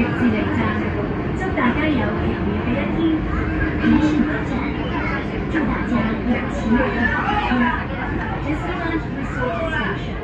祝大家有愉悦的一天。以前多谢，祝大家有钱的一天。福 resource station.